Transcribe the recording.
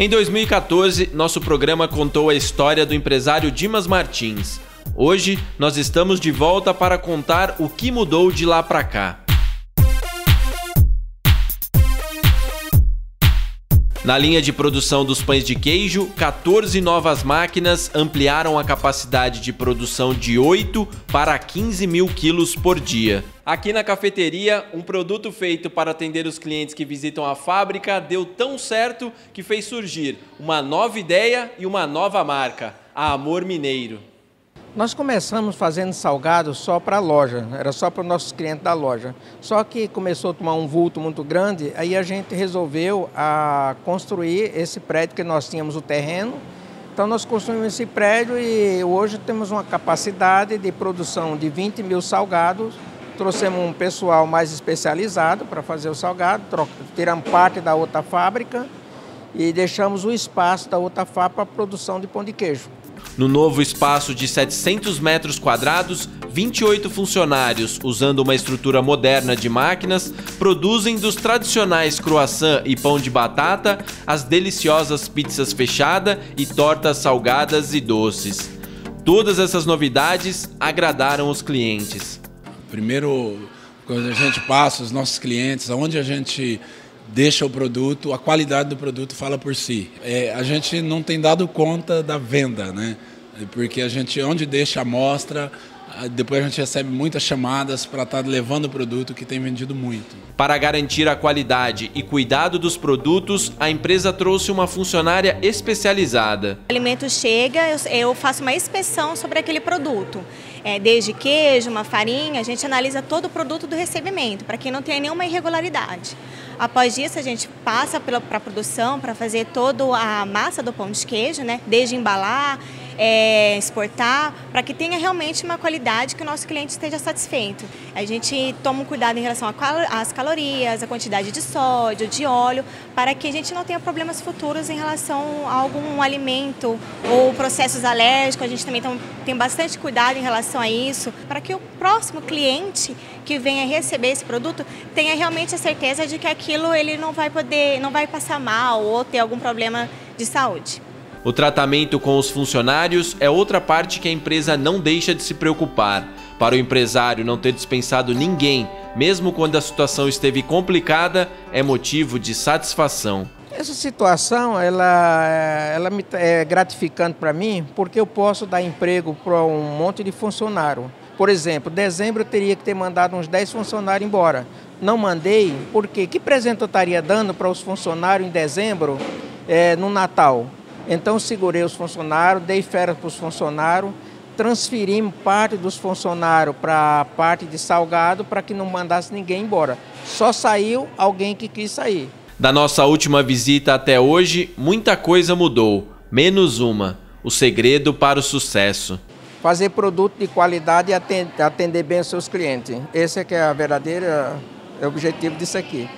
Em 2014, nosso programa contou a história do empresário Dimas Martins. Hoje, nós estamos de volta para contar o que mudou de lá para cá. Na linha de produção dos pães de queijo, 14 novas máquinas ampliaram a capacidade de produção de 8 para 15 mil quilos por dia. Aqui na cafeteria, um produto feito para atender os clientes que visitam a fábrica deu tão certo que fez surgir uma nova ideia e uma nova marca, a Amor Mineiro. Nós começamos fazendo salgado só para a loja, era só para os nossos clientes da loja. Só que começou a tomar um vulto muito grande, aí a gente resolveu a construir esse prédio que nós tínhamos o terreno. Então nós construímos esse prédio e hoje temos uma capacidade de produção de 20 mil salgados. Trouxemos um pessoal mais especializado para fazer o salgado, tiramos parte da outra fábrica e deixamos o espaço da outra fábrica para produção de pão de queijo. No novo espaço de 700 metros quadrados, 28 funcionários, usando uma estrutura moderna de máquinas, produzem dos tradicionais croissant e pão de batata as deliciosas pizzas fechada e tortas salgadas e doces. Todas essas novidades agradaram os clientes. Primeiro, quando a gente passa os nossos clientes, aonde a gente deixa o produto, a qualidade do produto fala por si. É, a gente não tem dado conta da venda, né? Porque a gente, onde deixa a amostra, depois a gente recebe muitas chamadas para estar tá levando o produto que tem vendido muito. Para garantir a qualidade e cuidado dos produtos, a empresa trouxe uma funcionária especializada. O alimento chega, eu faço uma inspeção sobre aquele produto. É, desde queijo, uma farinha, a gente analisa todo o produto do recebimento, para que não tenha nenhuma irregularidade. Após isso, a gente passa para a produção para fazer toda a massa do pão de queijo, né? desde embalar, é, exportar, para que tenha realmente uma qualidade que o nosso cliente esteja satisfeito. A gente toma um cuidado em relação às calorias, a quantidade de sódio, de óleo, para que a gente não tenha problemas futuros em relação a algum alimento ou processos alérgicos. A gente também tem bastante cuidado em relação a isso, para que o próximo cliente que venha receber esse produto tenha realmente a certeza de que aquilo ele não vai poder, não vai passar mal ou ter algum problema de saúde. O tratamento com os funcionários é outra parte que a empresa não deixa de se preocupar. Para o empresário não ter dispensado ninguém, mesmo quando a situação esteve complicada, é motivo de satisfação. Essa situação ela, ela é gratificante para mim porque eu posso dar emprego para um monte de funcionário. Por exemplo, dezembro eu teria que ter mandado uns 10 funcionários embora. Não mandei, porque que presente eu estaria dando para os funcionários em dezembro, é, no Natal? Então segurei os funcionários, dei férias para os funcionários, transferimos parte dos funcionários para a parte de salgado para que não mandasse ninguém embora. Só saiu alguém que quis sair. Da nossa última visita até hoje, muita coisa mudou, menos uma: o segredo para o sucesso. Fazer produto de qualidade e atender, atender bem os seus clientes. Esse é que é a verdadeira objetivo disso aqui.